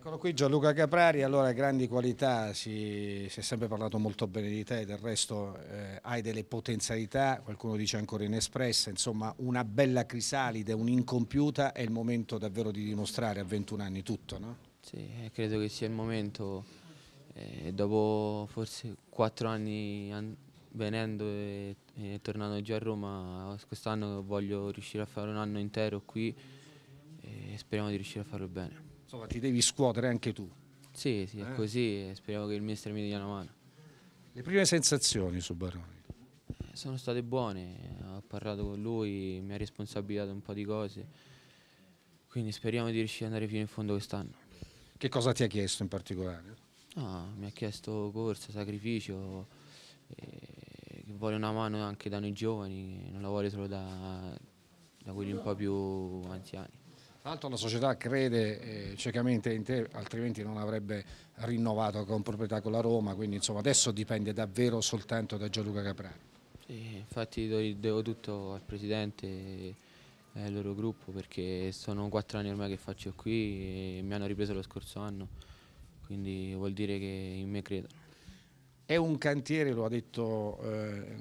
Eccolo qui Gianluca Caprari, allora grandi qualità, si, si è sempre parlato molto bene di te, del resto eh, hai delle potenzialità, qualcuno dice ancora inespresse, insomma una bella crisalide, un'incompiuta, è il momento davvero di dimostrare a 21 anni tutto, no? Sì, eh, credo che sia il momento, eh, dopo forse quattro anni an venendo e, e, tornando già a Roma, quest'anno voglio riuscire a fare un anno intero qui e speriamo di riuscire a farlo bene. Insomma, ti devi scuotere anche tu. Sì, sì, è eh? così e speriamo che il mister mi dia una mano. Le prime sensazioni su Baroni? Eh, sono state buone, ho parlato con lui, mi ha responsabilizzato un po' di cose, quindi speriamo di riuscire ad andare fino in fondo quest'anno. Che cosa ti ha chiesto in particolare? No, mi ha chiesto corsa, sacrificio, che vuole una mano anche da noi giovani, non la vuole solo da, da quelli un po' più anziani. Tra l'altro la società crede eh, ciecamente in te, altrimenti non avrebbe rinnovato con proprietà con la Roma, quindi insomma adesso dipende davvero soltanto da Gianluca Caprari. Sì, infatti devo tutto al Presidente e al loro gruppo perché sono quattro anni ormai che faccio qui e mi hanno ripreso lo scorso anno, quindi vuol dire che in me credono. È un cantiere, lo ha detto eh,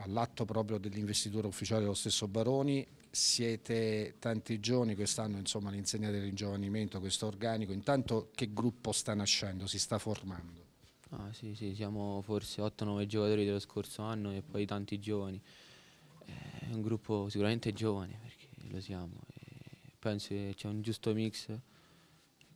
all'atto proprio dell'investitura ufficiale dello stesso Baroni, siete tanti giovani quest'anno insomma all'insegna del ringiovanimento, questo organico, intanto che gruppo sta nascendo, si sta formando? Ah, sì, sì, siamo forse 8-9 giocatori dello scorso anno e poi tanti giovani, è un gruppo sicuramente giovane perché lo siamo, e penso che c'è un giusto mix,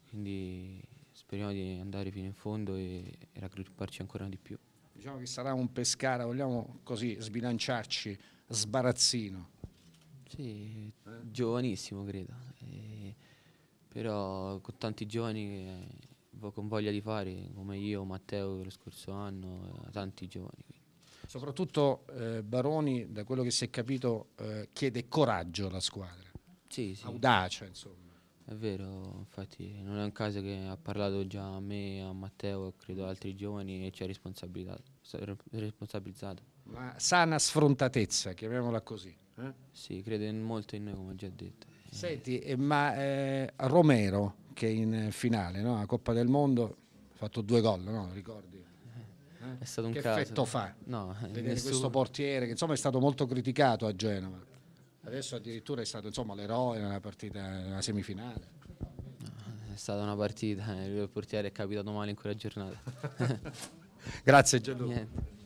quindi speriamo di andare fino in fondo e, e raggrupparci ancora di più. Diciamo che sarà un pescara, vogliamo così sbilanciarci, sbarazzino. Sì, eh? giovanissimo credo, e, però con tanti giovani che, con voglia di fare, come io, Matteo lo scorso anno, tanti giovani. Quindi. Soprattutto eh, Baroni, da quello che si è capito, eh, chiede coraggio alla squadra, sì, sì. audacia insomma. È vero, infatti non è un caso che ha parlato già a me, a Matteo, credo ad altri giovani e ci ha responsabilizzato. Ma sana sfrontatezza, chiamiamola così. Eh? Sì, crede molto in noi, come ho già detto. Senti, eh, ma eh, Romero, che in finale, no? la Coppa del Mondo, ha fatto due gol, no? ricordi? È stato un che caso. effetto fa? No, vedere nessuno... questo portiere che insomma è stato molto criticato a Genova. Adesso addirittura è stato l'eroe nella partita, nella semifinale. è stata una partita, il portiere è capitato male in quella giornata. Grazie Gianluca.